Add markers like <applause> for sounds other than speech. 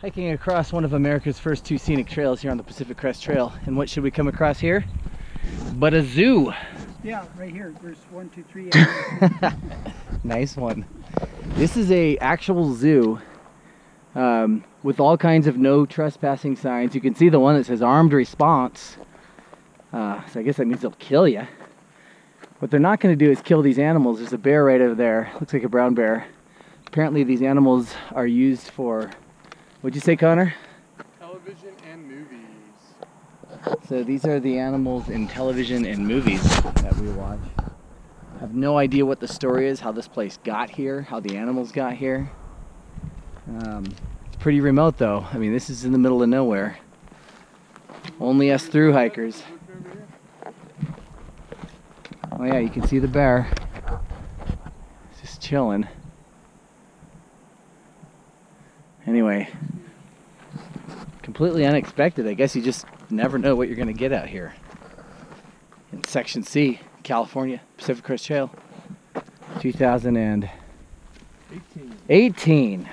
Hiking across one of America's first two scenic trails here on the Pacific Crest Trail. And what should we come across here? But a zoo. Yeah, right here. There's one, two, three. <laughs> nice one. This is a actual zoo um, with all kinds of no trespassing signs. You can see the one that says armed response. Uh, so I guess that means they'll kill you. What they're not going to do is kill these animals. There's a bear right over there. Looks like a brown bear. Apparently these animals are used for, what'd you say Connor? Television and movies. So these are the animals in television and movies that we watch. I have no idea what the story is, how this place got here, how the animals got here. Um, it's pretty remote though. I mean, this is in the middle of nowhere. Only us through hikers. Oh yeah, you can see the bear. It's just chilling. Anyway, completely unexpected. I guess you just never know what you're going to get out here. In Section C, California, Pacific Crest Trail, 2018. 18.